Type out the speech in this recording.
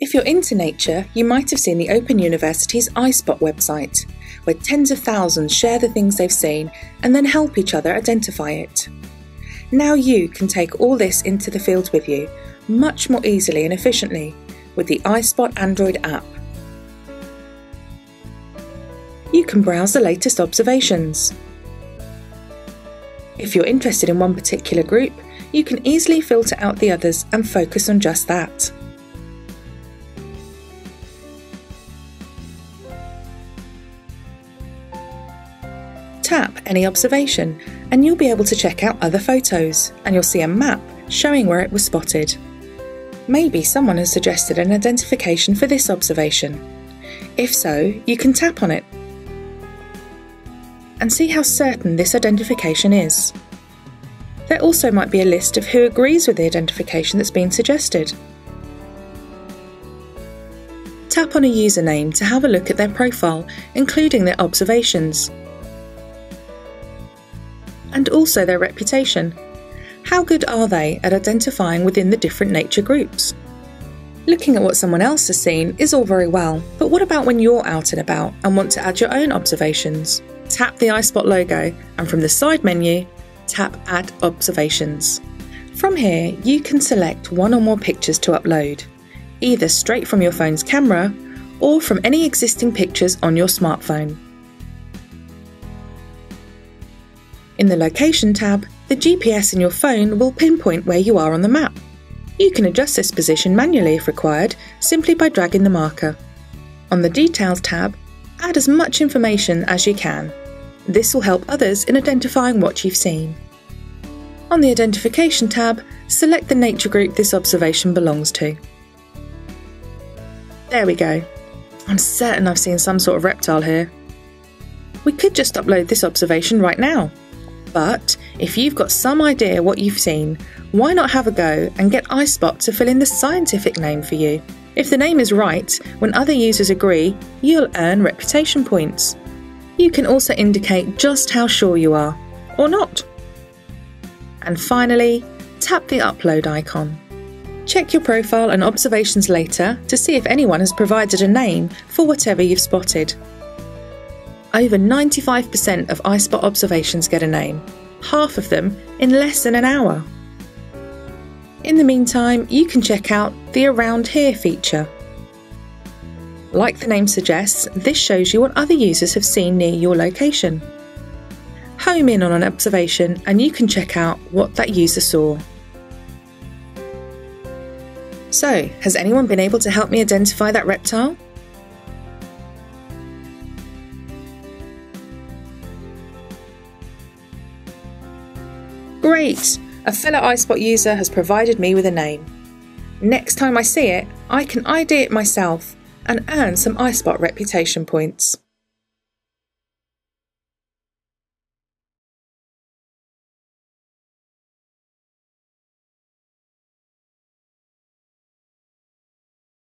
If you're into nature, you might have seen the Open University's iSpot website, where tens of thousands share the things they've seen and then help each other identify it. Now you can take all this into the field with you much more easily and efficiently with the iSpot Android app. You can browse the latest observations. If you're interested in one particular group, you can easily filter out the others and focus on just that. Tap any observation and you'll be able to check out other photos and you'll see a map showing where it was spotted. Maybe someone has suggested an identification for this observation. If so, you can tap on it and see how certain this identification is. There also might be a list of who agrees with the identification that's been suggested. Tap on a username to have a look at their profile, including their observations and also their reputation. How good are they at identifying within the different nature groups? Looking at what someone else has seen is all very well, but what about when you're out and about and want to add your own observations? Tap the iSpot logo and from the side menu, tap Add Observations. From here, you can select one or more pictures to upload, either straight from your phone's camera or from any existing pictures on your smartphone. In the Location tab, the GPS in your phone will pinpoint where you are on the map. You can adjust this position manually if required, simply by dragging the marker. On the Details tab, add as much information as you can. This will help others in identifying what you've seen. On the Identification tab, select the nature group this observation belongs to. There we go. I'm certain I've seen some sort of reptile here. We could just upload this observation right now. But if you've got some idea what you've seen, why not have a go and get iSpot to fill in the scientific name for you? If the name is right, when other users agree, you'll earn reputation points. You can also indicate just how sure you are, or not. And finally, tap the upload icon. Check your profile and observations later to see if anyone has provided a name for whatever you've spotted. Over 95% of iSpot observations get a name, half of them in less than an hour. In the meantime, you can check out the Around Here feature. Like the name suggests, this shows you what other users have seen near your location. Home in on an observation and you can check out what that user saw. So, has anyone been able to help me identify that reptile? Great! A fellow iSpot user has provided me with a name. Next time I see it, I can ID it myself and earn some iSpot reputation points.